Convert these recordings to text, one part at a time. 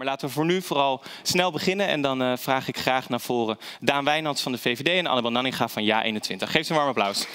Maar laten we voor nu vooral snel beginnen. En dan uh, vraag ik graag naar voren Daan Wijnands van de VVD en Annabel Nanninga van Ja21. Geef ze een warm applaus.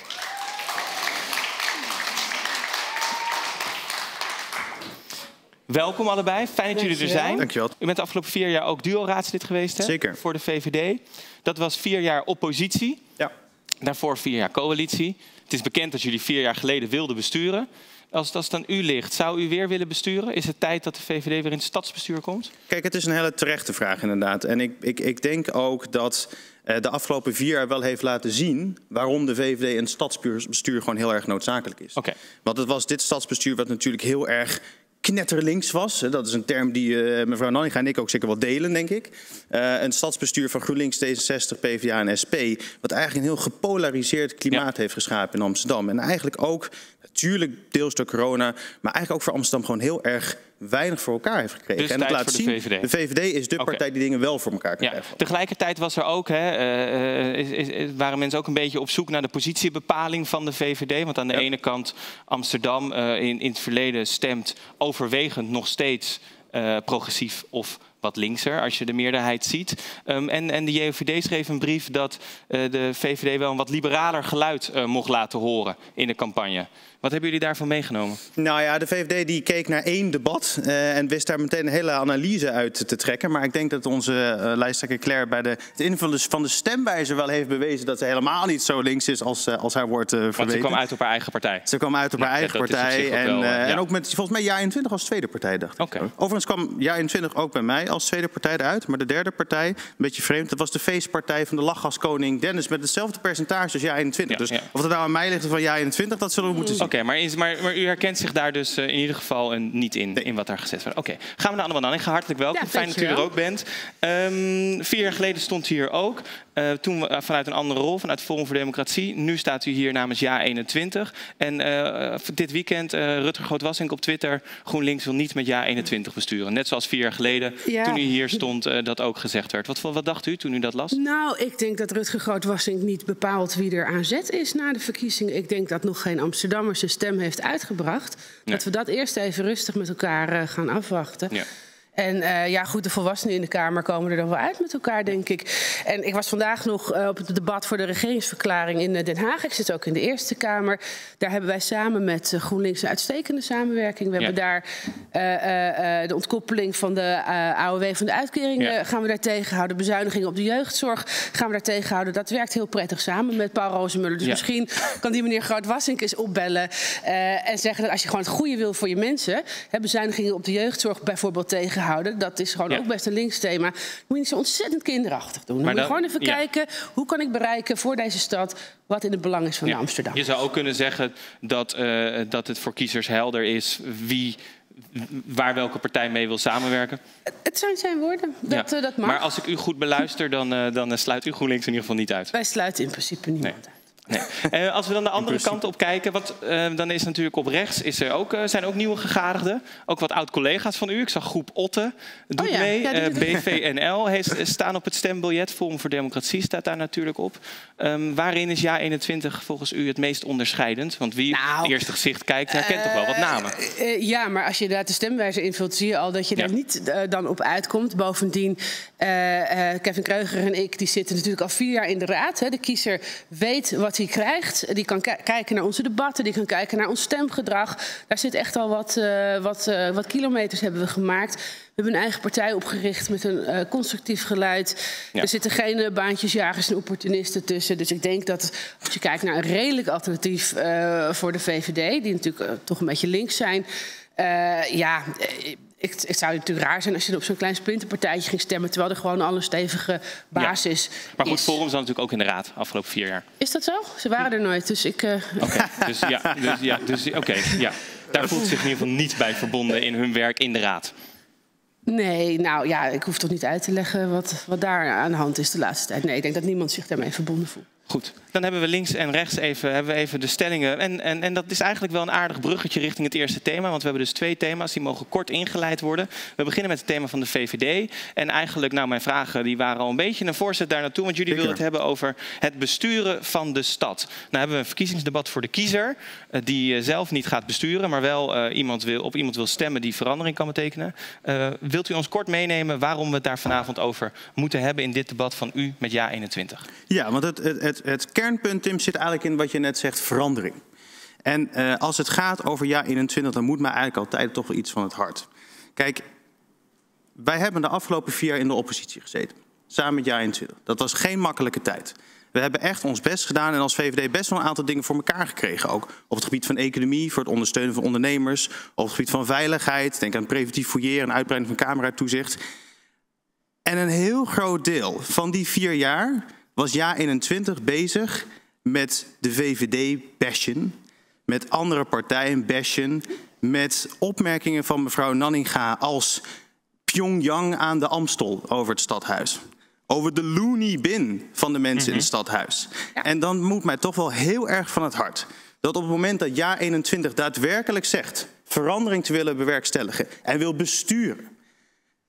Welkom allebei. Fijn dat jullie er zijn. Dankjewel. U bent de afgelopen vier jaar ook duo-raadslid geweest hè? Zeker. voor de VVD. Dat was vier jaar oppositie. Ja. Daarvoor vier jaar coalitie. Het is bekend dat jullie vier jaar geleden wilden besturen. Als, het aan u ligt, zou u weer willen besturen? Is het tijd dat de VVD weer in het stadsbestuur komt? Kijk, het is een hele terechte vraag inderdaad. En ik, ik, ik denk ook dat uh, de afgelopen vier jaar wel heeft laten zien... waarom de VVD in het stadsbestuur gewoon heel erg noodzakelijk is. Okay. Want het was dit stadsbestuur wat natuurlijk heel erg knetterlinks was. Dat is een term die uh, mevrouw Nanninga en ik ook zeker wel delen, denk ik. Uh, een stadsbestuur van GroenLinks, D66, PvdA en SP... wat eigenlijk een heel gepolariseerd klimaat ja. heeft geschapen in Amsterdam. En eigenlijk ook, natuurlijk deels door corona... maar eigenlijk ook voor Amsterdam gewoon heel erg weinig voor elkaar heeft gekregen. Dus en dat laat de zien, VVD. de VVD is de okay. partij die dingen wel voor elkaar kan ja. krijgen. Tegelijkertijd was er ook, hè, uh, is, is, is, waren mensen ook een beetje op zoek naar de positiebepaling van de VVD. Want aan de ja. ene kant Amsterdam uh, in, in het verleden stemt overwegend nog steeds uh, progressief of wat linkser, als je de meerderheid ziet. Um, en, en de JOVD schreef een brief dat uh, de VVD wel een wat liberaler geluid uh, mocht laten horen in de campagne. Wat hebben jullie daarvan meegenomen? Nou ja, de VVD die keek naar één debat uh, en wist daar meteen een hele analyse uit te trekken. Maar ik denk dat onze uh, lijsttrekker Claire bij de, het invullen van de stemwijzer wel heeft bewezen dat ze helemaal niet zo links is als, uh, als haar wordt uh, verweten. Want ze kwam uit op haar eigen partij. Ze kwam uit op haar eigen partij en, wel, ja. en ook met volgens mij Ja21 als tweede partij, dacht ik. Oké. Overigens kwam Ja21 ook bij mij als tweede partij eruit. Maar de derde partij, een beetje vreemd, dat was de feestpartij van de lachgaskoning Dennis met hetzelfde percentage als Ja21. Ja, dus ja. of het nou aan mij ligt of van Ja21, dat zullen we moeten zien. Oké, maar, is- maar, maar u herkent zich daar dus eh, in ieder geval een, niet in, in wat daar gezet wordt. Oké, gaan we naar Anne Nanninga. Hartelijk welkom. Ja, Fijn dat u er ook bent. Ehm, vier jaar geleden stond u hier ook. Eh, toen we- eh, vanuit een andere rol, vanuit Forum voor Democratie. Nu staat u hier namens Ja21. En eh, dit weekend, eh Rutger Groot-Wassink op Twitter... GroenLinks wil niet met Ja21 besturen. Net zoals vier jaar geleden, Ja. Toen u hier stond, eh, dat ook gezegd werd. Wat, wat dacht u toen u dat las? Nou, ik denk dat Rutger Groot-Wassink niet bepaalt wie er aan zet is na de verkiezingen. Ik denk dat nog geen Amsterdammer zijn stem heeft uitgebracht. Nee. Dat we dat eerst even rustig met elkaar eh, gaan afwachten. Ja. En eh, ja, goed, de volwassenen in de Kamer komen er dan wel uit met elkaar, denk ik. En ik was vandaag nog eh, op het debat voor de regeringsverklaring in eh, Den Haag. Ik zit ook in de Eerste Kamer. Daar hebben wij samen met GroenLinks een uitstekende samenwerking. We Ja. hebben daar eh, de ontkoppeling van de AOW van de uitkeringen Ja. gaan we daar tegenhouden. Bezuinigingen op de jeugdzorg gaan we daar tegenhouden. Dat werkt heel prettig samen met Paul Rozemuller. Dus Ja. misschien kan die meneer Groot-Wassink eens opbellen en zeggen dat als je gewoon het goede wil voor je mensen, hè, bezuinigingen op de jeugdzorg bijvoorbeeld tegenhouden, dat is gewoon Ja. ook best een links thema. Moet je niet zo ontzettend kinderachtig doen. Maar moet je dan- gewoon even ja. kijken hoe kan ik bereiken voor deze stad wat in het belang is van Ja. Amsterdam. Je zou ook kunnen zeggen dat, eh, dat het voor kiezers helder is wie, waar welke partij mee wil samenwerken. Het zijn zijn woorden. Dat, Ja. eh, dat mag. Maar als ik u goed beluister, dan, eh, dan sluit u GroenLinks in ieder geval niet uit. Wij sluiten in principe niemand Nee. uit. Nee. Eh, als we dan de andere kant op kijken, wat, eh, dan is natuurlijk op rechts is er ook, eh, zijn ook nieuwe gegadigden. Ook wat oud-collega's van u. Ik zag groep Otte doet Oh ja, mee. ja, die. BVNL heeft, staan op het stembiljet. Forum voor Democratie staat daar natuurlijk op. Ehm, waarin is Ja21 volgens u het meest onderscheidend? Want wie op Nou, het eerste gezicht kijkt, herkent toch wel wat namen. Ja, maar als je daar de stemwijzer invult, zie je al dat je Ja. daar niet dan op uitkomt. Bovendien, eh, eh, Kevin Kreuger en ik, die zitten natuurlijk al vier jaar in de raad. Hè. De kiezer weet wat hij krijgt. Die kan ki- kijken naar onze debatten, die kan kijken naar ons stemgedrag. Daar zit echt al wat, eh, wat, eh, wat kilometers hebben we gemaakt. We hebben een eigen partij opgericht met een eh, constructief geluid. Ja. Er zitten geen baantjesjagers en opportunisten tussen. Dus ik denk dat als je kijkt naar een redelijk alternatief voor de VVD... die natuurlijk toch een beetje links zijn... ja, ik, het zou natuurlijk raar zijn als je op zo'n klein splinterpartijtje ging stemmen... terwijl er gewoon al een stevige basis Maar goed, is. Forum zat natuurlijk ook in de raad afgelopen vier jaar. Is dat zo? Ze waren er nooit, dus ik... eh, Oké, dus ja, dus, ja, dus, oké, ja. daar voelt zich in ieder geval niet bij verbonden in hun werk in de raad. Nee, nou ja, ik hoef toch niet uit te leggen wat, wat daar aan de hand is de laatste tijd. Nee, ik denk dat niemand zich daarmee verbonden voelt. Goed, dan hebben we links en rechts even, hebben we even de stellingen. En, en, en dat is eigenlijk wel een aardig bruggetje richting het eerste thema. Want we hebben dus twee thema's, die mogen kort ingeleid worden. We beginnen met het thema van de VVD. En eigenlijk, nou mijn vragen die waren al een beetje een voorzet daar naartoe. Want jullie willen het hebben over het besturen van de stad. Nou hebben we een verkiezingsdebat voor de kiezer. Eh, die eh, zelf niet gaat besturen, maar wel uh, iemand wil, op iemand wil stemmen die verandering kan betekenen. Uh, wilt u ons kort meenemen waarom we het daar vanavond over moeten hebben in dit debat van u met Ja 21? Ja, want het, het, het, het kernpunt, Tim, zit eigenlijk in wat je net zegt, verandering. En uh, als het gaat over Ja 21, dan moet mij eigenlijk altijd toch wel iets van het hart. Kijk, wij hebben de afgelopen vier jaar in de oppositie gezeten. Samen met Ja 21. Dat was geen makkelijke tijd. We hebben echt ons best gedaan en als VVD best wel een aantal dingen voor elkaar gekregen. Ook op het gebied van economie, voor het ondersteunen van ondernemers. Op het gebied van veiligheid, denk aan preventief fouilleren en uitbreiding van cameratoezicht. En een heel groot deel van die vier jaar was Ja 21 bezig met de VVD bashen, met andere partijen bashen, met opmerkingen van mevrouw Nanninga als Pyongyang aan de Amstel over het stadhuis. Over de loony bin van de mensen mm -hmm. in het stadhuis. Ja. En dan moet mij toch wel heel erg van het hart dat op het moment dat Ja 21 daadwerkelijk zegt verandering te willen bewerkstelligen en wil besturen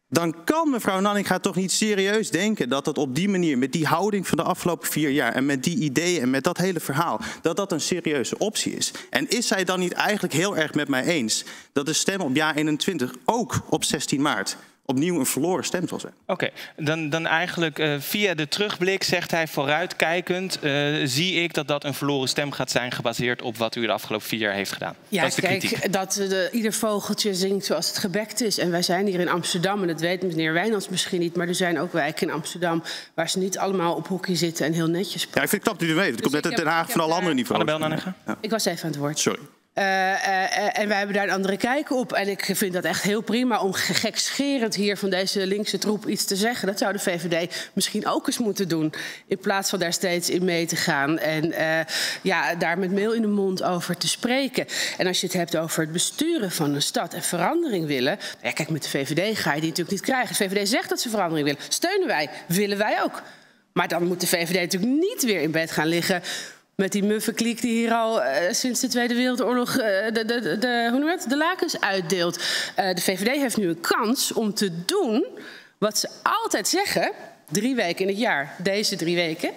dan kan mevrouw Nanninga toch niet serieus denken dat het op die manier, met die houding van de afgelopen vier jaar en met die ideeën en met dat hele verhaal, dat dat een serieuze optie is. En is zij dan niet eigenlijk heel erg met mij eens dat de stem op jaar 21 ook op 16 maart opnieuw een verloren stem zal zijn. Oké, okay. dan, dan eigenlijk uh, via de terugblik zegt hij vooruitkijkend... Uh, zie ik dat dat een verloren stem gaat zijn... gebaseerd op wat u de afgelopen vier jaar heeft gedaan. Ja, dat is de kijk, kritiek. dat de, ieder vogeltje zingt zoals het gebekt is. En wij zijn hier in Amsterdam, en dat weet meneer Wijnands misschien niet... maar er zijn ook wijken in Amsterdam waar ze niet allemaal op hockey zitten... en heel netjes praten. Ja, ik vind het knap dat u het weet. Het komt dus net uit Den Haag van alle andere niveaus. Annabel Nanninga? Ja. Ik was even aan het woord. Sorry. Uh, uh, en wij hebben daar een andere kijk op. En ik vind dat echt heel prima om gekscherend hier van deze linkse troep iets te zeggen. Dat zou de VVD misschien ook eens moeten doen. In plaats van daar steeds in mee te gaan. En uh, ja, daar met meel in de mond over te spreken. En als je het hebt over het besturen van een stad en verandering willen. Ja, kijk, met de VVD ga je die natuurlijk niet krijgen. De VVD zegt dat ze verandering willen. Steunen wij, willen wij ook. Maar dan moet de VVD natuurlijk niet weer in bed gaan liggen met die muffe kliek die hier al uh, sinds de Tweede Wereldoorlog uh, de, de, de, hoe noem het, de lakens uitdeelt. Uh, de VVD heeft nu een kans om te doen wat ze altijd zeggen, drie weken in het jaar, deze drie weken.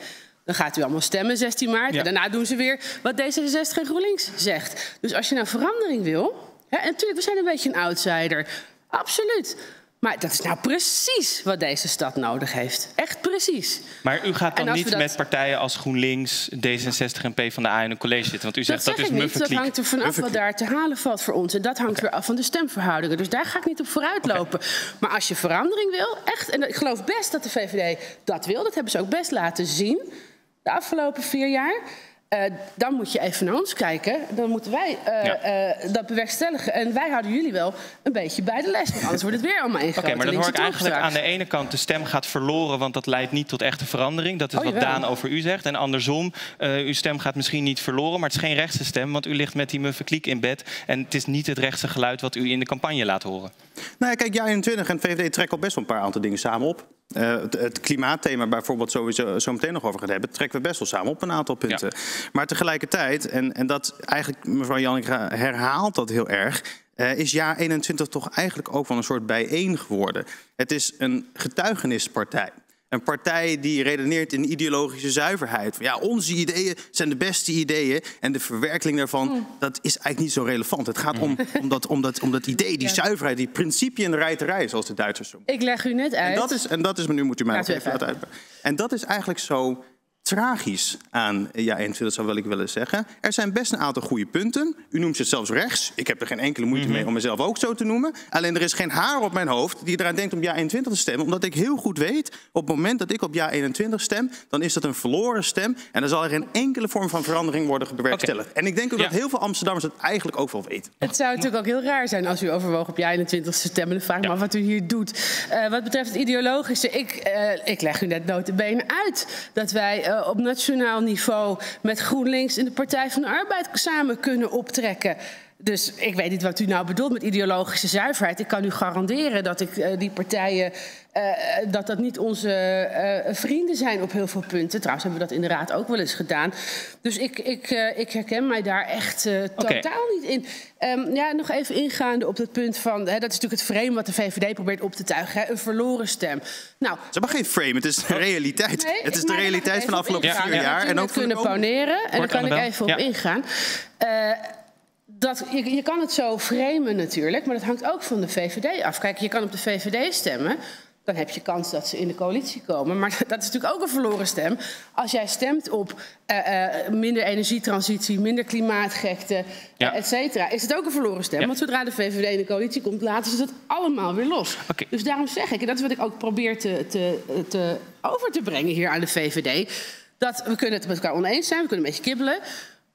Dan gaat u allemaal stemmen 16 maart. Ja. Daarna doen ze weer wat D66 en GroenLinks zegt. Dus als je nou verandering wil. Hè, en natuurlijk, we zijn een beetje een outsider. Absoluut. Maar dat is nou precies wat deze stad nodig heeft. Echt precies. Maar u gaat dan niet dat... met partijen als GroenLinks, D66 en PvdA in een college zitten? Want u zegt dat, dat is niet. Dat hangt er vanaf wat daar te halen valt voor ons. En dat hangt okay. weer af van de stemverhoudingen. Dus daar ga ik niet op vooruit lopen. Okay. Maar als je verandering wil, echt... En ik geloof best dat de VVD dat wil. Dat hebben ze ook best laten zien de afgelopen vier jaar... Uh, dan moet je even naar ons kijken. Dan moeten wij uh, ja. uh, dat bewerkstelligen. En wij houden jullie wel een beetje bij de les. Want anders wordt het weer allemaal ingewikkeld. Oké, okay, maar dan hoor ik eigenlijk aan de ene kant... de stem gaat verloren, want dat leidt niet tot echte verandering. Dat is oh, wat Daan over u zegt. En andersom, uw stem gaat misschien niet verloren... maar het is geen rechtse stem, want u ligt met die muffe kliek in bed. En het is niet het rechtse geluid wat u in de campagne laat horen. Nou ja, kijk, JA21 en VVD trekken al best wel een paar aantal dingen samen op. Uh, het, het, klimaatthema bijvoorbeeld sowieso zo meteen nog over gaan hebben, trekken we best wel samen op een aantal punten. Ja. Maar tegelijkertijd, en, en dat eigenlijk, mevrouw Janninga herhaalt dat heel erg, uh, is jaar 21 toch eigenlijk ook wel een soort bijeen geworden. Het is een getuigenispartij. Een partij die redeneert in ideologische zuiverheid. Ja, onze ideeën zijn de beste ideeën. En de verwerking daarvan, mm. dat is eigenlijk niet zo relevant. Het gaat om, om, dat, om, dat, om dat idee, die ja. zuiverheid, die principe in de rijterij, zoals de Duitsers zo Ik leg u net uit. En dat is, en dat is maar nu moet u mij nog even laten uit. En dat is eigenlijk zo tragisch aan ja 21, zou wel ik willen zeggen. Er zijn best een aantal goede punten. U noemt ze zelfs rechts. Ik heb er geen enkele moeite mm -hmm. mee om mezelf ook zo te noemen. Alleen er is geen haar op mijn hoofd die eraan denkt om ja 21 te stemmen. Omdat ik heel goed weet, op het moment dat ik op ja 21 stem... dan is dat een verloren stem. En dan zal er geen enkele vorm van verandering worden bewerkstelligd. Okay. En ik denk ook ja. dat heel veel Amsterdammers het eigenlijk ook wel weten. Het zou natuurlijk ook heel raar zijn als u overwoog op ja 21 te stemmen. Dan vraag ik ja. me af wat u hier doet. Uh, wat betreft het ideologische, ik, uh, ik leg u net notabene uit... dat wij uh, op nationaal niveau met GroenLinks in de Partij van de Arbeid samen kunnen optrekken. Dus ik weet niet wat u nou bedoelt met ideologische zuiverheid. Ik kan u garanderen dat ik uh, die partijen. Uh, dat dat niet onze uh, vrienden zijn op heel veel punten. Trouwens hebben we dat in de Raad ook wel eens gedaan. Dus ik, ik, ik herken mij daar echt totaal okay. niet in. Um, ja, nog even ingaande op het punt van. Hè, dat is natuurlijk het frame wat de VVD probeert op te tuigen. Hè, een verloren stem. Nou, het is maar geen frame, het is de realiteit. Nee, het is de realiteit van de afgelopen vier ja, jaar. En ook kunnen poneren. En daar kan ik even op ingaan dat, je, je, kan het zo framen natuurlijk, maar dat hangt ook van de VVD af. Kijk, je kan op de VVD stemmen, dan heb je kans dat ze in de coalitie komen. Maar dat is natuurlijk ook een verloren stem. Als jij stemt op uh, uh, minder energietransitie, minder klimaatgekte, ja. et cetera, is het ook een verloren stem. Ja. Want zodra de VVD in de coalitie komt, laten ze het allemaal weer los. Okay. Dus daarom zeg ik, en dat is wat ik ook probeer te, te, te over te brengen hier aan de VVD, dat we kunnen het met elkaar oneens zijn, we kunnen een beetje kibbelen.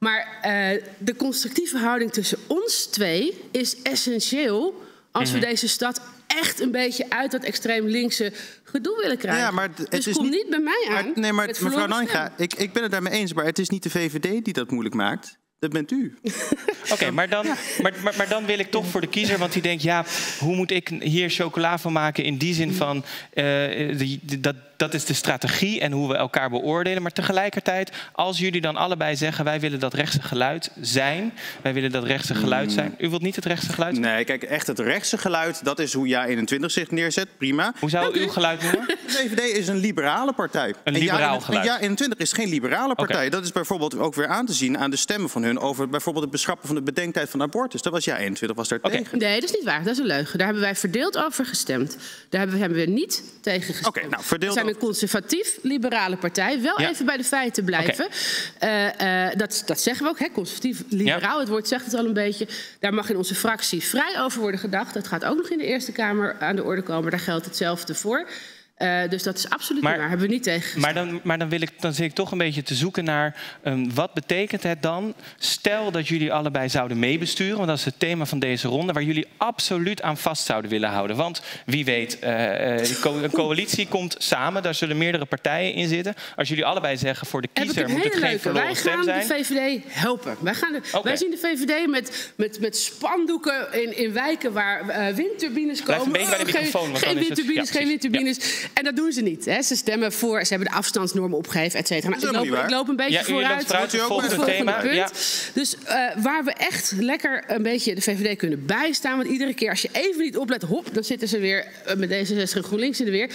Maar uh, de constructieve houding tussen ons twee is essentieel als we mhm. deze stad echt een beetje uit dat extreem linkse gedoe willen krijgen. Ja, maar het dus is kom niet, niet bij mij aan. Maar, nee, maar mevrouw Nanninga, ik, ik ben het daarmee eens, maar het is niet de VVD die dat moeilijk maakt. Dat bent u. Oké, maar, dan, maar, maar, maar, dan wil ik toch voor de kiezer, want die denkt, ja, hoe moet ik hier chocola van maken? In die zin van, uh, die, dat, dat is de strategie en hoe we elkaar beoordelen. Maar tegelijkertijd, als jullie dan allebei zeggen... wij willen dat rechtse geluid zijn, wij willen dat rechtse geluid zijn... u wilt niet het rechtse geluid zijn? Nee, kijk, echt het rechtse geluid, dat is hoe JA21 zich neerzet. Prima. Hoe zou uw geluid noemen? De VVD is een liberale partij. Een liberaal geluid? JA21 is geen liberale partij. Okay. Dat is bijvoorbeeld ook weer aan te zien aan de stemmen van hun... over bijvoorbeeld het beschrappen van de bedenktijd van abortus. Dat was JA21, was daar okay. tegen. Nee, dat is niet waar. Dat is een leugen. Daar hebben wij verdeeld over gestemd. Daar hebben, hebben we niet tegen gestemd. Oké, nou, verdeeld een conservatief liberale partij. Wel ja. even bij de feiten blijven. Okay. Uh, uh, dat, dat zeggen we ook, hè, conservatief liberaal. Ja. Het woord zegt het al een beetje. Daar mag in onze fractie vrij over worden gedacht. Dat gaat ook nog in de Eerste Kamer aan de orde komen. Daar geldt hetzelfde voor. Uh, dus dat is absoluut maar, waar. Hebben we niet tegen. Maar dan, maar dan, wil ik, dan zit ik toch een beetje te zoeken naar um, wat betekent het dan? Stel dat jullie allebei zouden meebesturen, want dat is het thema van deze ronde, waar jullie absoluut aan vast zouden willen houden. Want wie weet, uh, uh, een coalitie komt samen, daar zullen meerdere partijen in zitten. Als jullie allebei zeggen voor de kiezer moet het geen verloren stem zijn. Wij gaan de VVD helpen. Wij, gaan de, okay. wij zien de VVD met, met, met spandoeken in, in wijken waar windturbines komen. Een beetje bij de microfoon. Geen, geen windturbines, ja, geen windturbines. Ja. En dat doen ze niet. Hè. Ze stemmen voor, ze hebben de afstandsnormen opgegeven, et cetera. Nou, ik, loop, ik loop een beetje ja, vooruit. vooruit het volgende thema. Punt. Ja. Dus uh, waar we echt lekker een beetje de VVD kunnen bijstaan. Want iedere keer als je even niet oplet, hop, dan zitten ze weer uh, met D66 en GroenLinks in de weer.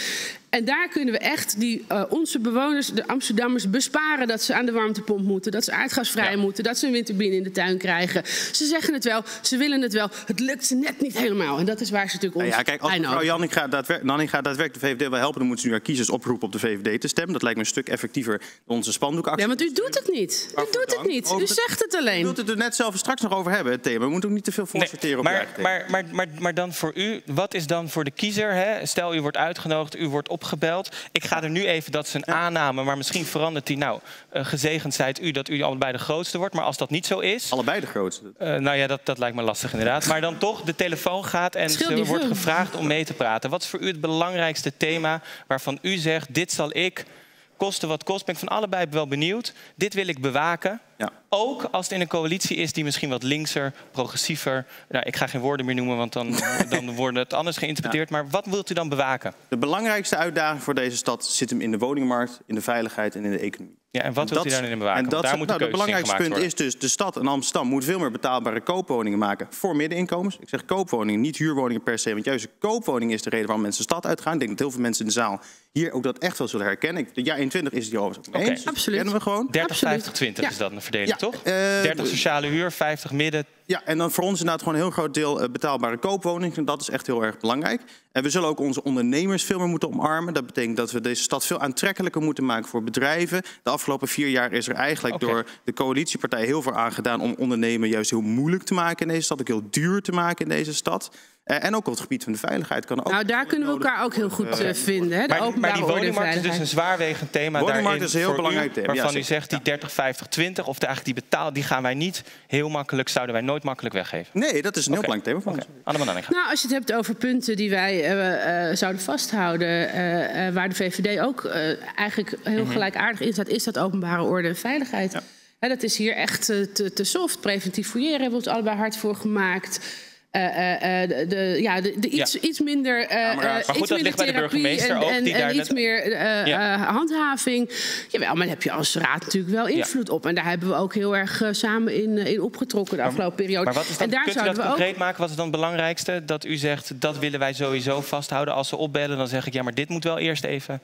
En daar kunnen we echt die, uh, onze bewoners, de Amsterdammers, besparen dat ze aan de warmtepomp moeten. Dat ze aardgasvrij ja. moeten. Dat ze een windturbine in de tuin krijgen. Ze zeggen het wel, ze willen het wel. Het lukt ze net niet helemaal. En dat is waar ze natuurlijk ons nou ja, kijk, als mevrouw Janninga daadwerkelijk, daadwerkelijk de VVD wil helpen... dan moeten ze nu haar kiezers oproepen op de VVD te stemmen. Dat lijkt me een stuk effectiever dan onze spandoekactie. Ja, want u doet het niet. U doet het niet. U zegt het alleen. U wilt het er net zelf straks nog over hebben, het thema. We moeten ook niet te veel voorsorteren nee, maar, maar, maar, maar, maar dan voor u, wat is dan voor de kiezer? Hè? Stel, u wordt uitgenodigd, u wordt opgebeld... Ik ga er nu even, dat is een aanname, maar misschien verandert die. Nou, uh, gezegend zijt u dat u allebei de grootste wordt. Maar als dat niet zo is. Allebei de grootste? Uh, nou ja, dat, dat lijkt me lastig inderdaad. Maar dan toch de telefoon gaat en ze wordt gevraagd om mee te praten. Wat is voor u het belangrijkste thema waarvan u zegt: dit zal ik kosten wat kost. Ben ik van allebei wel benieuwd. Dit wil ik bewaken. Ja. Ook als het in een coalitie is die misschien wat linkser, progressiever. Nou, ik ga geen woorden meer noemen, want dan, dan wordt het anders geïnterpreteerd. Ja. Maar wat wilt u dan bewaken? De belangrijkste uitdaging voor deze stad zit hem in de woningmarkt, in de veiligheid en in de economie. Ja, en wat wilt u daarin bewaken? En dat, daar moet nou, het belangrijkste punt worden. is dus, de stad en Amsterdam moet veel meer betaalbare koopwoningen maken voor middeninkomens. Ik zeg koopwoningen, niet huurwoningen per se. Want juist de koopwoning is de reden waarom mensen de stad uitgaan. Ik denk dat heel veel mensen in de zaal hier ook dat echt wel zullen herkennen. De jaar 21 is het hier overigens ook okay. eens. Absoluut. kennen we gewoon. 30, 50, 20 ja. is dat ja. toch? Uh, 30 sociale huur, 50 midden, ja, en dan voor ons inderdaad gewoon een heel groot deel eh, betaalbare koopwoningen. En dat is echt heel erg belangrijk. En we zullen ook onze ondernemers veel meer moeten omarmen. Dat betekent dat we deze stad veel aantrekkelijker moeten maken voor bedrijven. De afgelopen vier jaar is er eigenlijk okay. door de coalitiepartij heel veel aan gedaan om ondernemen juist heel moeilijk te maken in deze stad. Ook heel duur te maken in deze stad. Uh, en ook op het gebied van de veiligheid kan ook. Nou, daar kunnen we elkaar ook heel goed uh, vinden. Hè? De maar, maar die woningmarkt is dus een zwaarwegend thema. Woningmarkt is een heel belangrijk u, thema. Waarvan ja, u zegt die 30, 50, 20, of de, eigenlijk die betaal, die gaan wij niet heel makkelijk, zouden wij nooit makkelijk weggeven. Nee, dat is een heel okay. belangrijk thema van okay. ons. Nou, als je het hebt over punten die wij uh, uh, zouden vasthouden, uh, waar de VVD ook eigenlijk heel mm -hmm. gelijkaardig in staat, is dat openbare orde en veiligheid. Ja. dat is hier echt eh, te, te soft. Preventief fouilleren hebben we ons allebei hard voor gemaakt. Uh, uh, de, de, ja, de, de iets, ja. iets minder. Ja, maar, maar goed, iets dat ligt bij de burgemeester en, ook. En, die en daar iets net... meer ja. handhaving. Jawel, maar daar heb je als raad natuurlijk wel invloed op. En daar hebben we ook heel erg samen in, in opgetrokken de afgelopen periode. Maar wat is dan, en daar kunt u dat we concreet ook... maken? Wat is dan het belangrijkste? Dat u zegt, dat willen wij sowieso vasthouden. Als ze opbellen, dan zeg ik, ja, maar dit moet wel eerst even...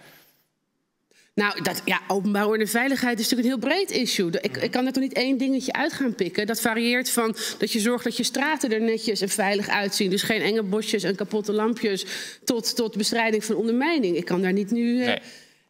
Nou, dat, ja, openbare orde en veiligheid is natuurlijk een heel breed issue. Ik, ik kan er toch niet één dingetje uit gaan pikken. Dat varieert van dat je zorgt dat je straten er netjes en veilig uitzien. Dus geen enge bosjes en kapotte lampjes. Tot, tot bestrijding van ondermijning. Ik kan daar niet nu. Uh, nee.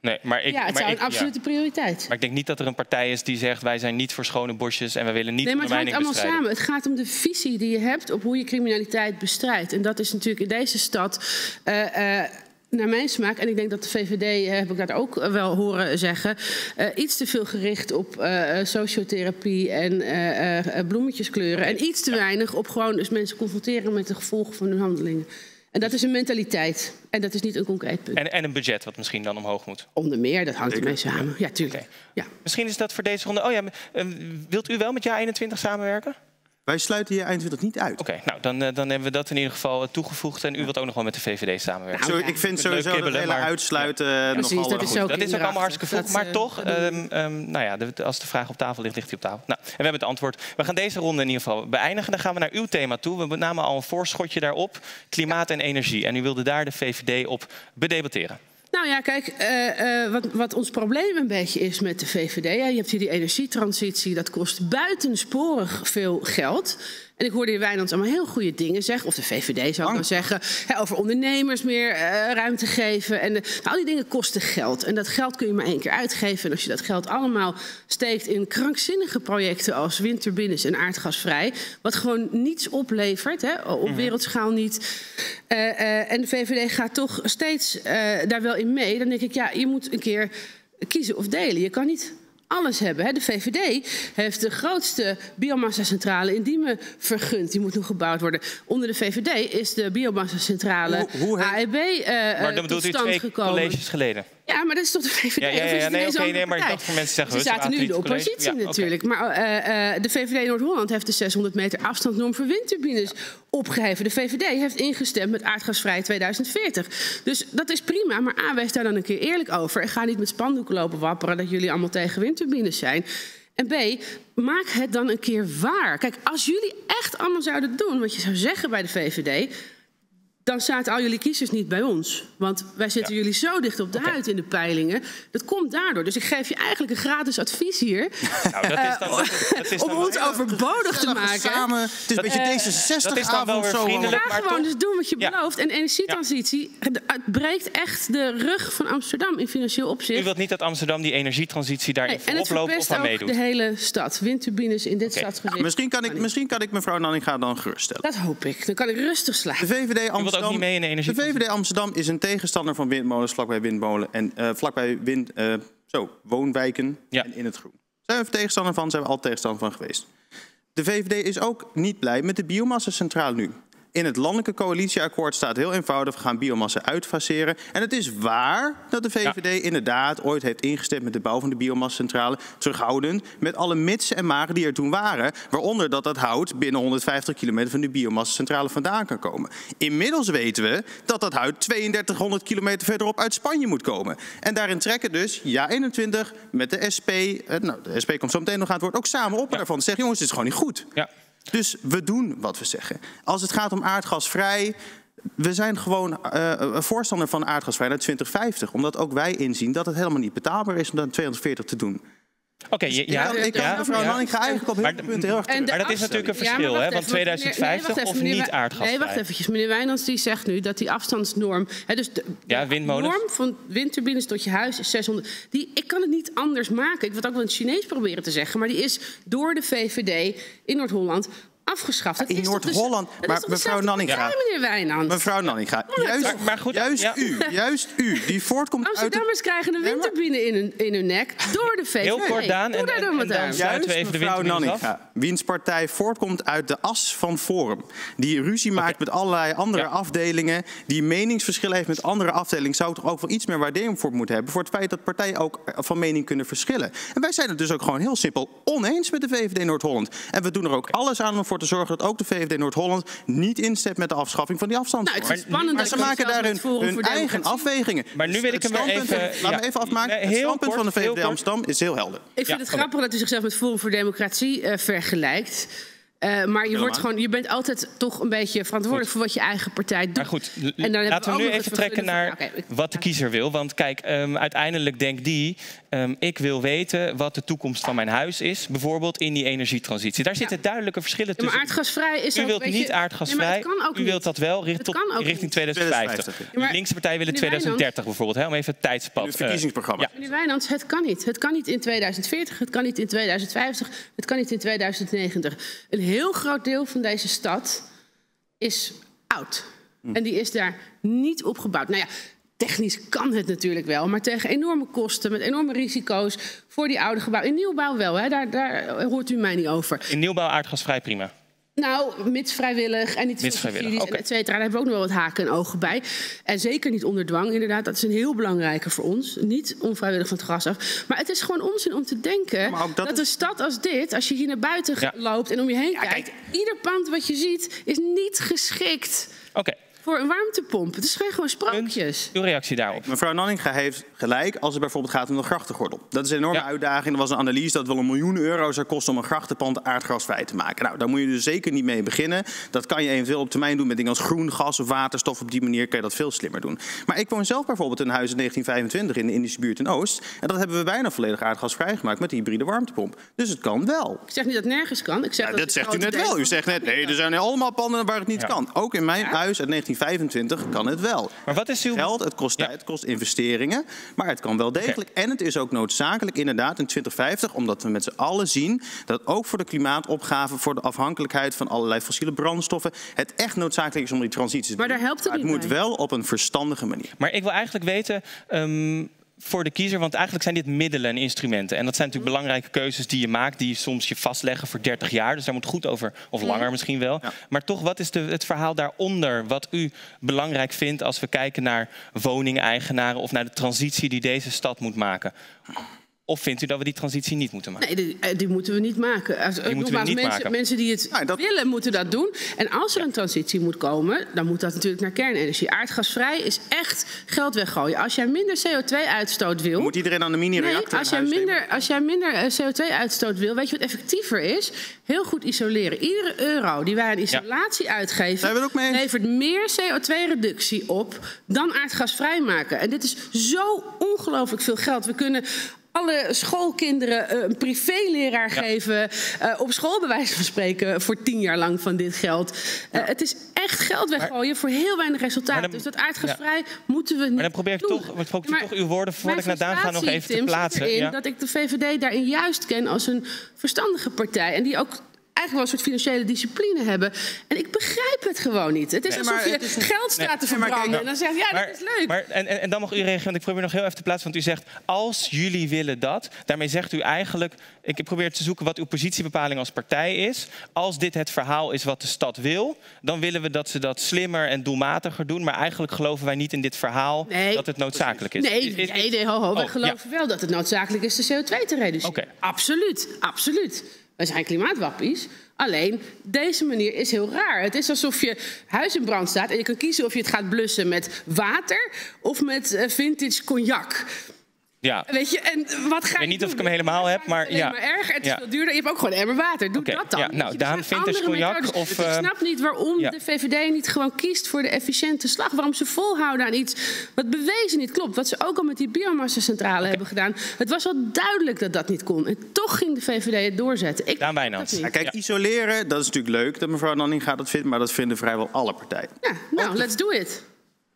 Nee, maar ik, ja, het zou ik, een absolute ja. prioriteit. Maar ik denk niet dat er een partij is die zegt... wij zijn niet voor schone bosjes en we willen niet Nee, maar het hangt allemaal bestrijden. samen. Het gaat om de visie die je hebt op hoe je criminaliteit bestrijdt. En dat is natuurlijk in deze stad... Uh, uh, naar mijn smaak, en ik denk dat de VVD, heb ik dat ook wel horen zeggen, uh, iets te veel gericht op uh, sociotherapie en uh, bloemetjes kleuren. En iets te weinig op gewoon dus mensen confronteren met de gevolgen van hun handelingen. En dat is een mentaliteit. En dat is niet een concreet punt. En, en een budget wat misschien dan omhoog moet. Onder meer, dat hangt ermee samen. Ja, tuurlijk. Okay. Ja. Misschien is dat voor deze ronde. Oh ja, wilt u wel met jaar 21 samenwerken? Wij sluiten hier eind 20 niet uit. Oké, okay, nou dan, uh, dan hebben we dat in ieder geval toegevoegd. En u wilt ook nog wel met de VVD samenwerken. Nou, ja. Ik vind sowieso dat hele maar... uitsluiten ja, precies, nogal dat is goed. ook Dat is ook allemaal hartstikke vroeg. Maar toch, um, um, nou ja, de, als de vraag op tafel ligt, ligt die op tafel. Nou, en we hebben het antwoord. We gaan deze ronde in ieder geval beëindigen. Dan gaan we naar uw thema toe. We namen al een voorschotje daarop. Klimaat en energie. En u wilde daar de VVD op bedebatteren. Nou ja, kijk, uh, uh, wat, wat, ons probleem een beetje is met de VVD... Ja, je hebt hier die energietransitie, dat kost buitensporig veel geld... En ik hoorde in Wijnands allemaal heel goede dingen zeggen. Of de VVD zou ik maar zeggen. Hè, over ondernemers meer uh, ruimte geven. En de, nou, al die dingen kosten geld. En dat geld kun je maar één keer uitgeven. En als je dat geld allemaal steekt in krankzinnige projecten als windturbines en aardgasvrij. Wat gewoon niets oplevert, hè, op wereldschaal niet. Uh, en de VVD gaat toch steeds daar wel in mee. Dan denk ik, ja, je moet een keer kiezen of delen. Je kan niet alles hebben. De VVD heeft de grootste biomassa-centrale in Diemen vergund. Die moet nog gebouwd worden. Onder de VVD is de biomassa-centrale AEB uh, maar dan bedoelt u twee gekomen. colleges geleden? Ja, maar dat is toch de VVD? Ja, ja, ja, ja nee, okay, nee, maar ik dacht voor mensen zeggen... Ze zaten nu in de oppositie ja, natuurlijk. Okay. Maar uh, uh, de VVD Noord-Holland heeft de 600 meter afstandsnorm voor windturbines opgeheven. De VVD heeft ingestemd met aardgasvrij 2040. Dus dat is prima, maar A, wees daar dan een keer eerlijk over. En ga niet met spandoeken lopen wapperen dat jullie allemaal tegen windturbines zijn. En B, maak het dan een keer waar. Kijk, als jullie echt allemaal zouden doen wat je zou zeggen bij de VVD dan zaten al jullie kiezers niet bij ons. Want wij zitten ja. jullie zo dicht op de okay. huid in de peilingen. Dat komt daardoor. Dus ik geef je eigenlijk een gratis advies hier. Nou, dat is dan, uh, dat is om ons overbodig te maken. Samen, het is een beetje D66 dat is dan wel weer vriendelijk, Ga maar gewoon dus doen wat je Ja. belooft. En energietransitie, het breekt echt de rug van Amsterdam in financieel U opzicht. wilt niet dat Amsterdam die energietransitie daarin Nee, en het voorop loopt of verpest aan meedoet? de hele stad. Windturbines in dit stadsgezicht. Misschien kan, ik, misschien kan ik mevrouw Nanninga dan geruststellen. Dat hoop ik. Dan kan ik rustig De slapen. VVD U wilt ook Amsterdam, niet mee in de? VVD Amsterdam is een tegenstander van windmolens vlakbij windmolen en uh, vlakbij wind, uh, zo, woonwijken Ja. en in het groen. Zijn we tegenstander van, zijn we altijd tegenstander van geweest. De VVD is ook niet blij met de biomassacentrale nu. In het landelijke coalitieakkoord staat heel eenvoudig: we gaan biomassa uitfaseren. En het is waar dat de VVD inderdaad ooit heeft ingestemd met de bouw van de biomassacentrale. Terughoudend met alle mitsen en maren die er toen waren. Waaronder dat dat hout binnen 150 kilometer van de biomassacentrale vandaan kan komen. Inmiddels weten we dat dat hout 3200 kilometer verderop uit Spanje moet komen. En daarin trekken dus ja 21 met de SP. eh, nou, de SP komt zo meteen nog aan het woord. Ook samen op en daarvan zeggen: jongens, dit is gewoon niet goed. Ja. Dus we doen wat we zeggen. Als het gaat om aardgasvrij. We zijn gewoon uh, voorstander van aardgasvrij naar 2050. Omdat ook wij inzien dat het helemaal niet betaalbaar is om dan 240 te doen. Oké, ja, ja, ik ja, mevrouw ja. Nanninga eigenlijk op heel Maar- veel punten heel erg Maar dat is natuurlijk een verschil, hè, want meneer- 2050 nee, wacht of niet aardgasvrij. Nee, wacht eventjes. Meneer Wijnands die zegt nu dat die afstandsnorm... Hè, dus de, Ja, de windmolens. norm van windturbines tot je huis is 600. Die, ik kan het niet anders maken. Ik wil het ook wel in het Chinees proberen te zeggen. Maar die is door de VVD in Noord-Holland afgeschaft. Dat In de- Noord-Holland- maar mevrouw Nanninga- partij, meneer Wijnand. Mevrouw Nanninga, juist, Maar- maar goed, juist ja. u, juist u, die voortkomt uit... Amsterdammers krijgen een windturbine in hun, in hun nek door de VVD. Heel kort, Daan, Doe en- dan Juist even de mevrouw. Nanninga, wiens partij voortkomt uit de as van Forum. Die ruzie maakt met allerlei andere Ja. afdelingen. Die meningsverschillen heeft met andere afdelingen. Zou toch ook wel iets meer waardering voor moeten hebben. Voor het feit dat partijen ook van mening kunnen verschillen. En wij zijn het dus ook gewoon heel simpel oneens met de VVD Noord-Holland. En we doen er ook alles aan om ervoor te zorgen dat ook de VVD Noord-Holland niet instemt met de afschaffing van die Nou, het spannend maar dat ze maken daar hun, eigen afwegingen. Maar nu wil ik hem standpunt even- Laat ja. me even afmaken. Het standpunt kort, van de VVD. Amsterdam is heel helder. Ik vind Ja, het grappig dat u zichzelf met Forum voor Democratie eh, vergelijkt. Eh, maar je, wordt gewoon, je bent altijd toch een beetje verantwoordelijk voor wat je eigen partij doet. Maar goed, En dan hebben laten we nu even trekken naar ik- wat de kiezer wil. Want kijk, ehm, uiteindelijk denkt die... ehm, ik wil weten wat de toekomst van mijn huis is. Bijvoorbeeld in die energietransitie. Daar zitten duidelijke verschillen Ja, maar tussen. aardgasvrij is U wilt niet Nee, maar aardgasvrij. het kan ook U wilt dat wel richt- tot- richting niet. 2050. 2050. Ja, maar- De linkse partij willen Meneer 2030 bijvoorbeeld. Hè, om even het tijdspad... In het eh, verkiezingsprogramma. ja. Meneer Wijnands, het kan niet. Het kan niet in 2040, het kan niet in 2050, het kan niet in 2090. Een heel groot deel van deze stad is oud. En die is daar niet opgebouwd. Nou ja, technisch kan het natuurlijk wel, maar tegen enorme kosten, met enorme risico's voor die oude gebouwen. In nieuwbouw wel, hè? Daar, daar hoort u mij niet over. In nieuwbouw aardgasvrij prima. Nou, mits vrijwillig en niet Mits vrijwillig, et cetera. Daar hebben we ook nog wel wat haken en ogen bij. En zeker niet onder dwang, inderdaad. Dat is een heel belangrijke voor ons. Niet onvrijwillig van het gras af. Maar het is gewoon onzin om te denken dat, dat een is- stad als dit... als je hier naar buiten Ja. loopt en om je heen kijkt... kijk. ieder pand wat je ziet is niet geschikt Oké, voor een warmtepomp. Het is gewoon punt. sprookjes. Uw reactie daarop. Mevrouw Nanninga heeft gelijk als het bijvoorbeeld gaat om de grachtengordel. Dat is een enorme Ja. uitdaging. Er was een analyse dat wel een miljoen euro zou kosten om een grachtenpand aardgasvrij te maken. Nou, daar moet je dus zeker niet mee beginnen. Dat kan je eventueel op termijn doen met dingen als groen gas of waterstof. Op die manier kan je dat veel slimmer doen. Maar ik woon zelf bijvoorbeeld in een huis in 1925 in de Indische buurt in Oost. En dat hebben we bijna volledig aardgasvrij gemaakt met de hybride warmtepomp. Dus het kan wel. Ik zeg niet dat het nergens kan. Ik zeg Ja, dat zegt u net wel. U zegt net, nee, er zijn allemaal panden waar het niet Ja. kan. Ook in mijn huis uit 1925 kan het wel. Maar wat is uw... Geld, het kost Ja. tijd, het kost investeringen. Maar het kan wel degelijk. En het is ook noodzakelijk inderdaad in 2050... omdat we met z'n allen zien dat ook voor de klimaatopgave... voor de afhankelijkheid van allerlei fossiele brandstoffen... het echt noodzakelijk is om die transitie te Maar doen. daar helpt het Maar het niet moet bij. wel op een verstandige manier. Maar ik wil eigenlijk weten ehm, voor de kiezer, want eigenlijk zijn dit middelen en instrumenten. En dat zijn natuurlijk belangrijke keuzes die je maakt, die soms je vastleggen voor 30 jaar. Dus daar moet goed over, of langer misschien wel. Ja. Maar toch, wat is de, het verhaal daaronder wat u belangrijk vindt als we kijken naar woningeigenaren of naar de transitie die deze stad moet maken? Of vindt u dat we die transitie niet moeten maken? Nee, die, eh, die moeten we niet maken. Als, moeten we nogmaals, niet mensen, maken. mensen die het Nou, dat- willen, moeten dat doen. En als er een transitie moet komen, dan moet dat natuurlijk naar kernenergie. Aardgasvrij is echt geld weggooien. Als jij minder CO2-uitstoot wil... Moet iedereen aan de Nee, mini-reactor als in jij minder, als jij minder eh, CO2-uitstoot wil, weet je wat effectiever is? Heel goed isoleren. Iedere euro die wij aan isolatie uitgeven, mee eens? levert meer CO2-reductie op dan aardgasvrij maken. En dit is zo ongelooflijk veel geld. We kunnen alle schoolkinderen eh, een privéleraar geven. eh, op school bij wijze van spreken voor tien jaar lang van dit geld. Eh, het is echt geld weggooien voor heel weinig resultaat. Dan- dus dat aardgasvrij moeten we niet Maar dan probeer ik doen. toch, ik probeer Maar toch uw woorden voordat ik naar Daan ga nog even te Tim, plaatsen. erin Ja. dat ik de VVD daarin juist ken als een verstandige partij. En die ook eigenlijk wel een soort financiële discipline hebben. En ik begrijp het gewoon niet. Het is Nee, alsof je het is een- geld staat Nee, te nee, verbranden. en dan zeg je, ja, Maar- dat is leuk. Maar, en, en, en dan mag u reageren, want ik probeer nog heel even te plaatsen. Want u zegt, als jullie willen dat, daarmee zegt u eigenlijk... Ik probeer te zoeken wat uw positiebepaling als partij is. Als dit het verhaal is wat de stad wil... dan willen we dat ze dat slimmer en doelmatiger doen. Maar eigenlijk geloven wij niet in dit verhaal dat het noodzakelijk is. Nee, Is- is- nee, ho, ho. Wij Oh, geloven wel dat het noodzakelijk is de CO2 te reduceren. Absoluut, absoluut. Wij zijn klimaatwappies. Alleen, deze manier is heel raar. Het is alsof je huis in brand staat en je kan kiezen of je het gaat blussen met water of met eh, vintage cognac. Ja. Weet je, en wat ga weet je niet doen? of ik hem helemaal heb, maar Het is ja. maar erger. Het is Ja. veel duurder. Je hebt ook gewoon een emmer water. Doe dat dan. ja, Weet nou, Daan, vintage andere cognac of, Dus ik eh, snap niet waarom ja. de VVD niet gewoon kiest voor de efficiënte slag. Waarom ze volhouden aan iets wat bewezen niet klopt. Wat ze ook al met die biomassa-centrale hebben gedaan. Het was al duidelijk dat dat niet kon. En toch ging de VVD het doorzetten. Ik Daan Wijnands. Ja, kijk, isoleren, dat is natuurlijk leuk dat mevrouw Nanninga dat vindt... maar dat vinden vrijwel alle partijen. Ja, nou, let's do it.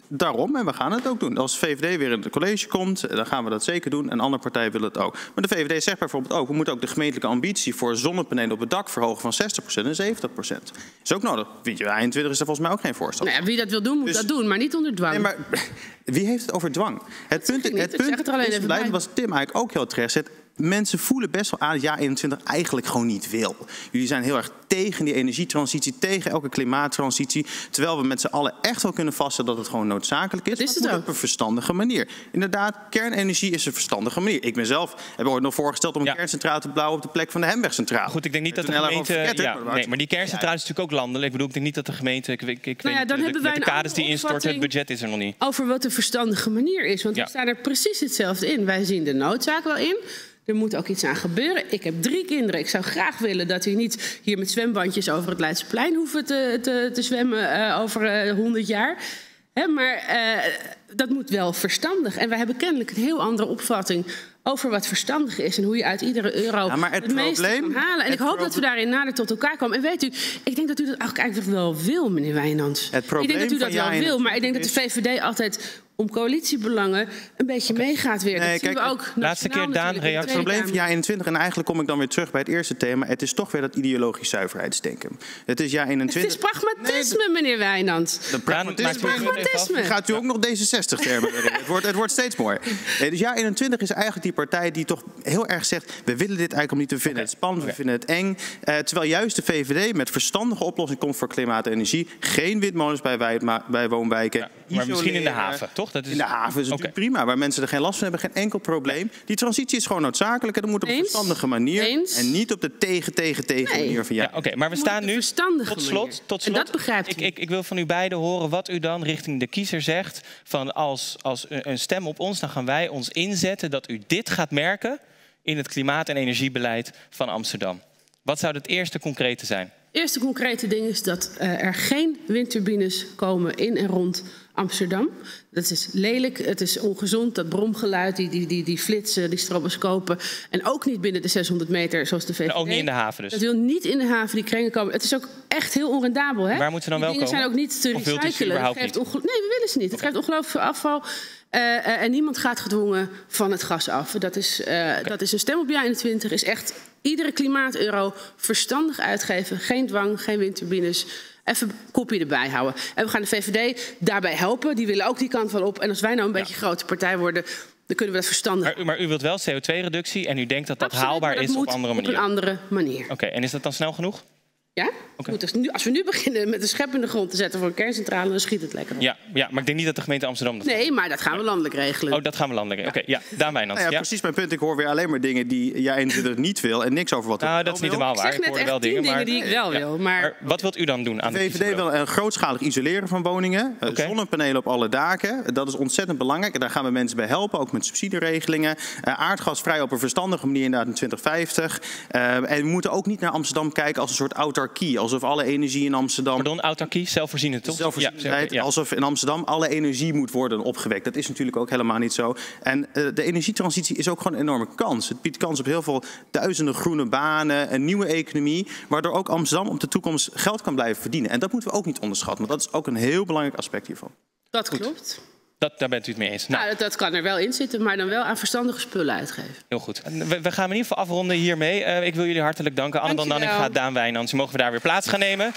Daarom en we gaan het ook doen. Als VVD weer in het college komt, dan gaan we dat zeker doen. En andere partijen willen het ook. Maar de VVD zegt bijvoorbeeld ook, we moeten ook de gemeentelijke ambitie voor zonnepanelen op het dak verhogen van 60% en 70%. Is ook nodig. Vind je, 21 is er volgens mij ook geen voorstel. Nou ja, wie dat wil doen, moet Dus- dat doen, maar niet onder dwang. Nee, maar wie heeft het over dwang? Het punt, ik niet. het punt het er alleen is even was Tim eigenlijk ook heel terecht. Mensen voelen best wel aan dat jaar 21 eigenlijk gewoon niet wil. Jullie zijn heel erg tegen die energietransitie, tegen elke klimaattransitie. Terwijl we met z'n allen echt wel kunnen vaststellen dat het gewoon noodzakelijk is. Is het op een verstandige manier. Inderdaad, kernenergie is een verstandige manier. Ik mezelf heb ooit nog voorgesteld om een Ja. kerncentrale te bouwen op de plek van de Hemwegcentrale. Goed, ik denk niet dat de gemeente... Ja, maar nee, maar die kerncentrale is natuurlijk ook landelijk. Ik bedoel, ik denk niet dat de gemeente... Ik, ik, ik Nou ja, weet, dan de- hebben wij de een kaders die instorten, het budget is er nog niet. over wat de verstandige manier is. Want Ja. we staan er precies hetzelfde in. Wij zien de noodzaak wel in. Er moet ook iets aan gebeuren. Ik heb drie kinderen. Ik zou graag willen dat die niet hier met zwembandjes over het Leidseplein hoeven te, te, te zwemmen eh, over eh, 100 jaar. Hè, maar eh, dat moet wel verstandig. En wij hebben kennelijk een heel andere opvatting over wat verstandig is en hoe je uit iedere euro Ja, maar het meeste probleem- kan halen. En het ik hoop dat we daarin nader tot elkaar komen. En weet u, ik denk dat u dat eigenlijk wel wil, meneer Wijnands. Het ik denk dat u probleem dat wel wil, maar ik denk dat de 21 VVD altijd om coalitiebelangen een beetje meegaat weer. Nee, dat zien kijk, we ook laatste keer, Daan, reactie. Het probleem van jaar 21, en eigenlijk kom ik dan weer terug bij het eerste thema. Het is toch weer dat ideologisch zuiverheidsdenken. Het is jaar Het 21. is pragmatisme, meneer Wijnands. De Daan, pragmatisme. het af? Pragmatisme. Gaat u ook nog D66-termen erin? Het wordt, het wordt steeds mooier. Nee, dus jaar 21 is eigenlijk die partij die toch heel erg zegt... we willen dit eigenlijk om niet te vinden het spannend, we vinden het eng. Eh, terwijl juist de VVD met verstandige oplossing komt voor klimaat en energie. Geen windmolens bij, wij- bij woonwijken. Ja, maar misschien in de haven, toch? Dat is... In de haven is het prima, waar mensen er geen last van hebben, geen enkel probleem. Die transitie is gewoon noodzakelijk en dat moet op een verstandige manier. Eens. En niet op de tegen, tegen, tegen Nee. manier van Ja, ja. oké, maar we moet staan nu... verstandige Tot slot, tot En slot. dat begrijpt ik, u. ik, ik wil van u beiden horen wat u dan richting de kiezer zegt. Van als, als een een stem op ons, dan gaan wij ons inzetten dat u dit gaat merken in het klimaat- en energiebeleid van Amsterdam. Wat zou het eerste concrete zijn? eerste concrete ding is dat eh, er geen windturbines komen in en rond Amsterdam. Dat is lelijk, het is ongezond, dat bromgeluid, die, die, die, die flitsen, die stroboscopen. En ook niet binnen de 600 meter zoals de VVD. En ook niet in de haven dus. Dat wil niet in de haven die kringen komen. Het is ook echt heel onrendabel. Hè? Waar moeten ze dan wel komen? zijn ook niet te recyclen. überhaupt geeft onge- nee, we willen ze niet. Het geeft ongelooflijk veel afval. Eh, eh, en niemand gaat gedwongen van het gas af. Dat is, eh, dat is een stem op jaar 21. Is echt iedere klimaateuro verstandig uitgeven. Geen dwang, geen windturbines. Even een kopje erbij houden. En we gaan de VVD daarbij helpen. Die willen ook die kant van op. En als wij nou een beetje een grote partij worden... dan kunnen we dat verstandig Maar, u- maar u wilt wel CO2-reductie en u denkt dat dat Absoluut, haalbaar dat is op andere manier. Op een andere manier. Oké, en is dat dan snel genoeg? Ja? Goed, nu, als we nu beginnen met een schep in de grond te zetten voor een kerncentrale... dan schiet het lekker op. Ja, ja, maar ik denk niet dat de gemeente Amsterdam dat Nee, maar dat gaan we landelijk regelen. Oh, dat gaan we landelijk. Oké, ja, Daan Wijnands. Nou ja, ja. precies mijn punt. Ik hoor weer alleen maar dingen die jij 21 niet wil en niks over wat Nou, dat is niet helemaal ik waar. zeg Ik net echt wel dingen, dingen maar... die ik wel wil. Maar, Maar wat wilt u dan doen aan De de VVD wil een grootschalig isoleren van woningen. Eh. Zonnepanelen op alle daken. Dat is ontzettend belangrijk. Daar gaan we mensen bij helpen, ook met subsidieregelingen. Eh, aardgas vrij op een verstandige manier inderdaad in 2050. Eh, en we moeten ook niet naar Amsterdam kijken als een soort autarkie. Alsof alle energie in Amsterdam... Pardon, autarkie, zelfvoorzienend, toch? Zelfvoorzienendheid, Ja, ja. alsof in Amsterdam alle energie moet worden opgewekt. Dat is natuurlijk ook helemaal niet zo. En eh, de energietransitie is ook gewoon een enorme kans. Het biedt kans op heel veel duizenden groene banen, een nieuwe economie, waardoor ook Amsterdam op de toekomst geld kan blijven verdienen. En dat moeten we ook niet onderschatten, want dat is ook een heel belangrijk aspect hiervan. dat klopt. Dat, daar bent u het mee eens. Nou, Nou, dat, dat kan er wel in zitten, maar dan wel aan verstandige spullen uitgeven. heel goed. We, we gaan in ieder geval afronden hiermee. Eh, ik wil jullie hartelijk danken. Anne dan Dankjewel. Nanninga, Daan Wijnands. Mogen we daar weer plaats gaan nemen?